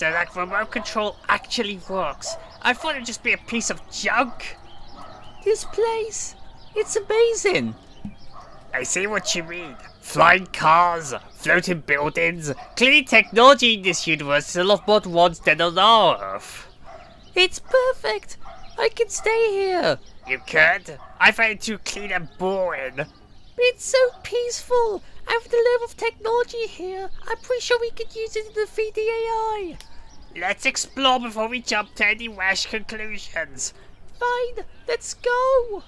So that remote control actually works. I thought it'd just be a piece of junk. This place, it's amazing. I see what you mean. Flying cars, floating buildings. clean technology in this universe is a lot more advanced than on Earth. It's perfect. I can stay here. You could? I find it too clean and boring. It's so peaceful. And with the level of technology here, I'm pretty sure we could use it to defeat the AI. Let's explore before we jump to any rash conclusions. Fine, let's go.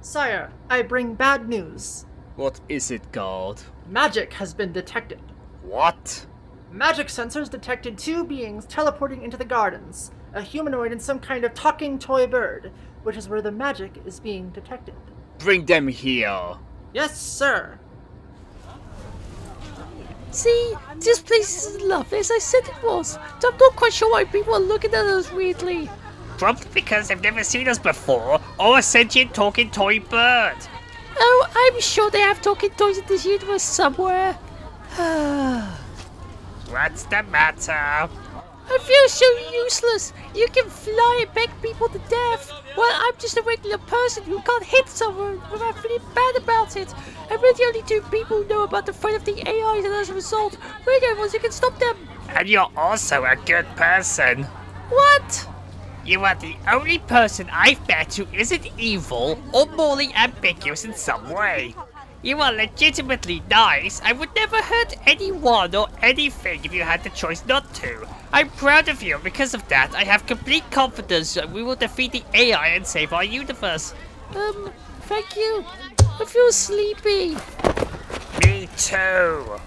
Sire, I bring bad news. What is it, guard? Magic has been detected. What? Magic sensors detected two beings teleporting into the gardens a humanoid and some kind of talking toy bird, which is where the magic is being detected. Bring them here. Yes, sir. See, this place is lovely as I said it was. I'm not quite sure why people are looking at us weirdly. Probably because they've never seen us before, or a sentient talking toy bird. Oh, I'm sure they have talking toys in this universe somewhere. What's the matter? I feel so useless. You can fly and beg people to death. Well, I'm just a regular person who can't hit someone without feeling bad about it. And we're the only two people who know about the threat of the AIs, and as a result, we're the ones who can stop them. And you're also a good person. What? You are the only person I've met who isn't evil or morally ambiguous in some way. You are legitimately nice. I would never hurt anyone or anything if you had the choice not to. I'm proud of you. Because of that, I have complete confidence that we will defeat the AI and save our universe. Um, thank you. I feel sleepy. Me too.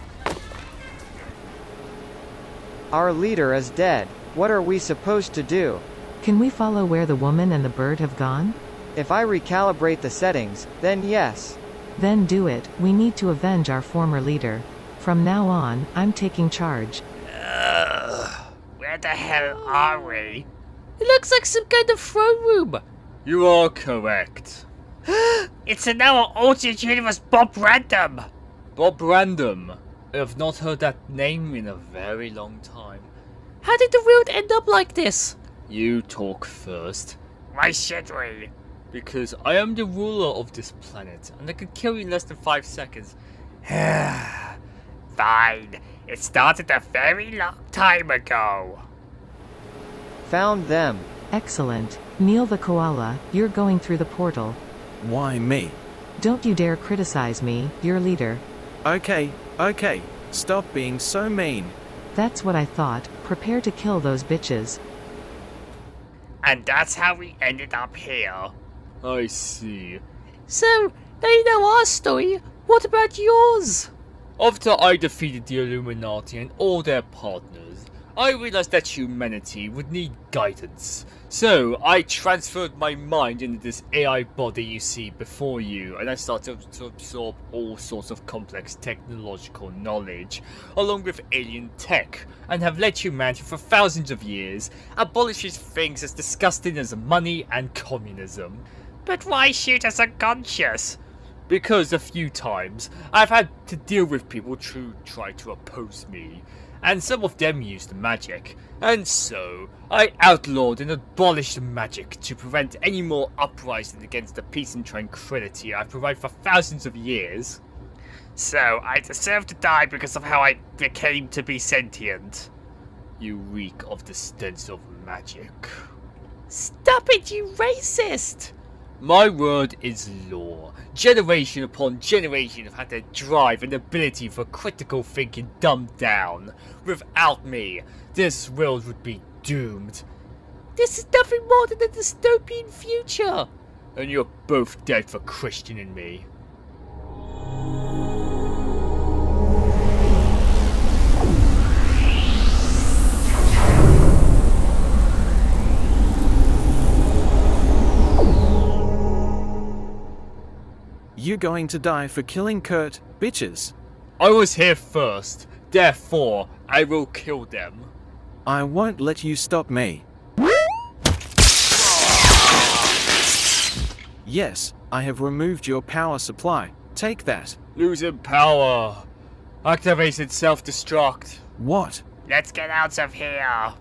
Our leader is dead. What are we supposed to do? Can we follow where the woman and the bird have gone? If I recalibrate the settings, then yes. Then do it. We need to avenge our former leader. From now on, I'm taking charge. Ugh. Where the hell are we? It looks like some kind of throne room. You are correct. it's in our alternate universe Bob Random. Bob Random. I have not heard that name in a very long time. How did the world end up like this? You talk first. Why should we? Because I am the ruler of this planet, and I could kill you in less than five seconds. Fine. It started a very long time ago. Found them. Excellent. Neil the koala, you're going through the portal. Why me? Don't you dare criticize me, your leader. Okay, okay. Stop being so mean. That's what I thought. Prepare to kill those bitches. And that's how we ended up here. I see. So, they know our story. What about yours? After I defeated the Illuminati and all their partners, I realized that humanity would need guidance. So I transferred my mind into this AI body you see before you, and I started to absorb all sorts of complex technological knowledge, along with alien tech, and have led humanity for thousands of years, abolishes things as disgusting as money and communism. But why shoot us unconscious? Because a few times I've had to deal with people who try to oppose me, and some of them used magic, and so I outlawed and abolished magic to prevent any more uprising against the peace and tranquility I've provided for thousands of years. So I deserve to die because of how I became to be sentient. You reek of the stench of magic. Stop it, you racist! My word is law. Generation upon generation have had their drive and ability for critical thinking dumbed down. Without me, this world would be doomed. This is nothing more than a dystopian future. And you're both dead for questioning me. You going to die for killing Kurt, bitches? I was here first, therefore I will kill them. I won't let you stop me. Yes, I have removed your power supply. Take that. Losing power. Activated self-destruct. What? Let's get out of here.